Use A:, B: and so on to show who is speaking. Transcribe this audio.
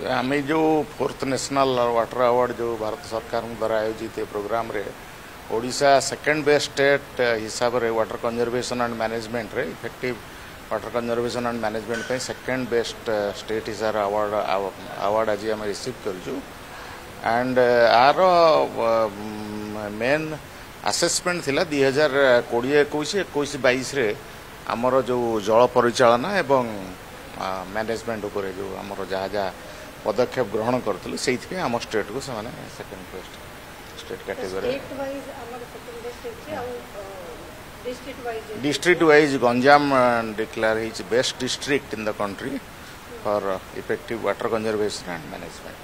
A: અમે જો fourth national water award જો ભારત સરકાર દ્વારા આયોજિત એ પ્રોગ્રામ રે ઓડિશા સેકન્ડ બેસ્ટ સ્ટેટ હિસાબ રે વોટર કન્ઝર્વેશન એન્ડ મેનેજમેન્ટ રે effective water conservation and management pay second best state ઇઝર એવોર્ડ એવોર્ડ અજી અમે રિસીવ કરજો એન્ડ આરો મેન એસેસમેન્ટ થિલા 2021 21 22 રે અમારો જો જળ પરિચાલના એબં મેનેજમેન્ટ ઉપર જો અમારો જાજા ପଦକ୍ଷେପ ଗ୍ରହଣ କରୁଥିଲୁ ସେଇଥିପାଇଁ ଆମ ଷ୍ଟେଟ୍କୁ ସେମାନେ second best state category
B: district
A: wise Ganjam declare ହେଇଛି best district in the country for effective water conservation and management